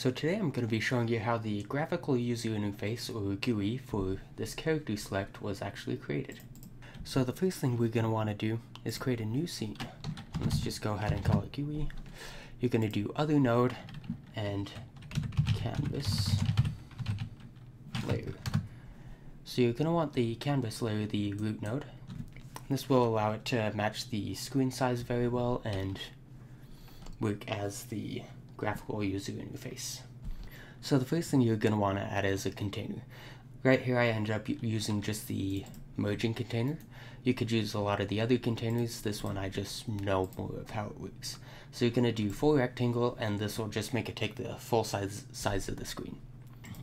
So today I'm going to be showing you how the graphical user interface or GUI for this character select was actually created. So the first thing we're going to want to do is create a new scene. Let's just go ahead and call it GUI. You're going to do other node and canvas layer. So you're going to want the canvas layer the root node. This will allow it to match the screen size very well and work as the graphical user interface. So the first thing you're going to want to add is a container. Right here I ended up using just the margin container. You could use a lot of the other containers, this one I just know more of how it works. So you're going to do full rectangle and this will just make it take the full size, size of the screen.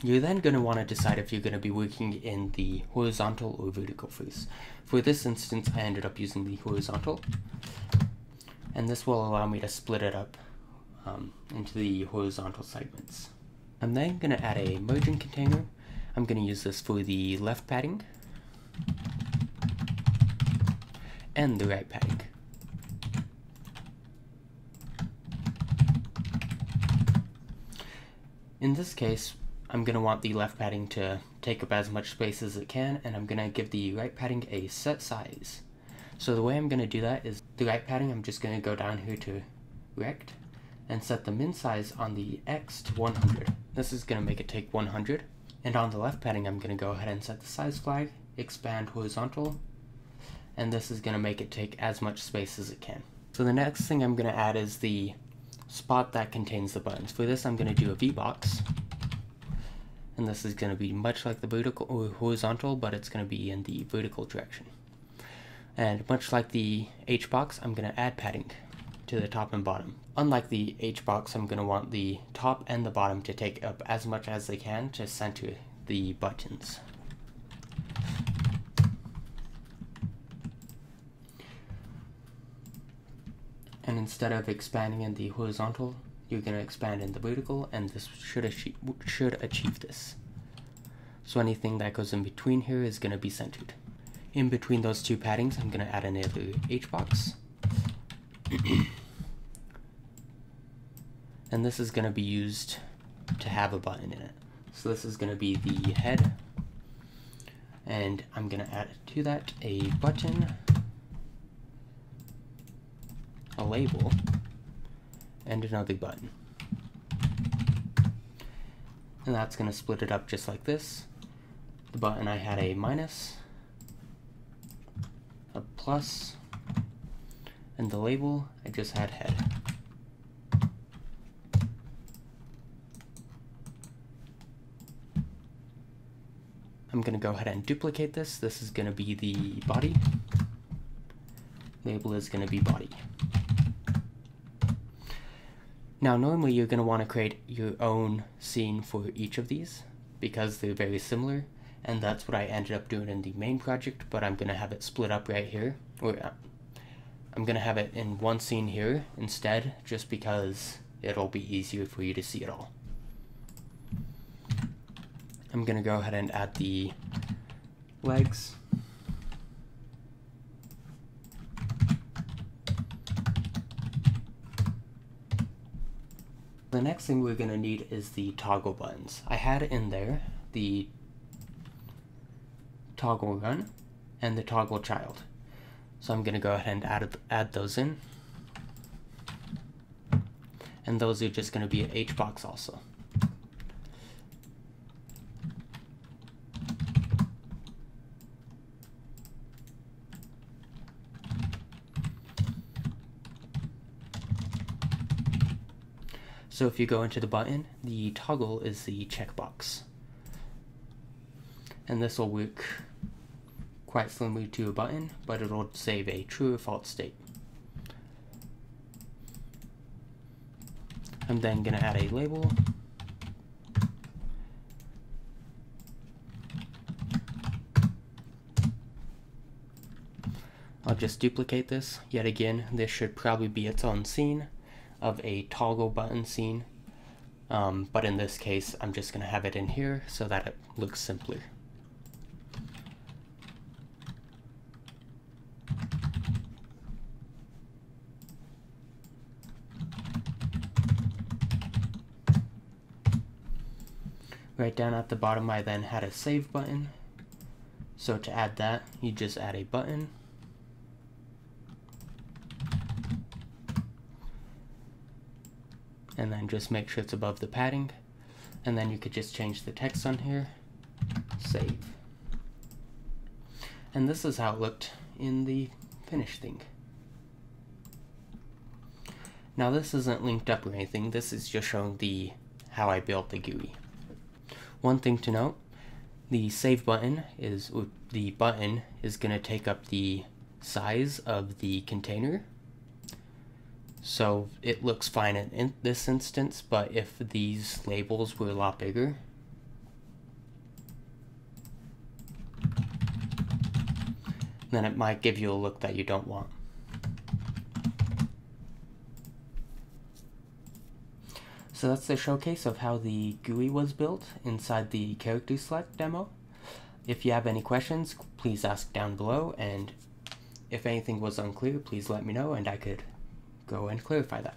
You're then going to want to decide if you're going to be working in the horizontal or vertical first. For this instance I ended up using the horizontal and this will allow me to split it up um, into the horizontal segments. I'm then going to add a margin container. I'm going to use this for the left padding and the right padding. In this case, I'm going to want the left padding to take up as much space as it can, and I'm going to give the right padding a set size. So the way I'm going to do that is the right padding, I'm just going to go down here to rect, and set the min size on the X to 100. This is going to make it take 100. And on the left padding, I'm going to go ahead and set the size flag, expand horizontal, and this is going to make it take as much space as it can. So the next thing I'm going to add is the spot that contains the buttons. For this, I'm going to do a V-box, and this is going to be much like the vertical or horizontal, but it's going to be in the vertical direction. And much like the H-box, I'm going to add padding to the top and bottom. Unlike the H box, I'm going to want the top and the bottom to take up as much as they can to center the buttons. And instead of expanding in the horizontal, you're going to expand in the vertical, and this should achieve, should achieve this. So anything that goes in between here is going to be centered. In between those two paddings, I'm going to add another H box. And this is going to be used to have a button in it. So this is going to be the head, and I'm going to add to that a button, a label, and another button. And that's going to split it up just like this. The button I had a minus, a plus, and the label I just had head. I'm to go ahead and duplicate this. This is to be the body. Label is to be body. Now normally you're going to want to create your own scene for each of these because they're very similar and that's what I ended up doing in the main project but I'm going to have it split up right here or uh, I'm going to have it in one scene here instead just because it'll be easier for you to see it all. I'm going to go ahead and add the legs. The next thing we're going to need is the toggle buttons. I had in there the toggle run and the toggle child. So I'm going to go ahead and add, add those in. And those are just going to be an H box also. So if you go into the button, the toggle is the checkbox. And this will work quite similar to a button, but it'll save a true or false state. I'm then going to add a label. I'll just duplicate this. Yet again, this should probably be its own scene of a toggle button scene. Um, but in this case, I'm just going to have it in here so that it looks simpler. Right down at the bottom I then had a save button. So to add that, you just add a button. And then just make sure it's above the padding. And then you could just change the text on here. Save. And this is how it looked in the finished thing. Now this isn't linked up or anything, this is just showing the how I built the GUI. One thing to note, the save button is the button is going to take up the size of the container. So it looks fine in this instance, but if these labels were a lot bigger, then it might give you a look that you don't want. So that's the showcase of how the GUI was built inside the character select demo. If you have any questions, please ask down below, and if anything was unclear, please let me know and I could go and clarify that.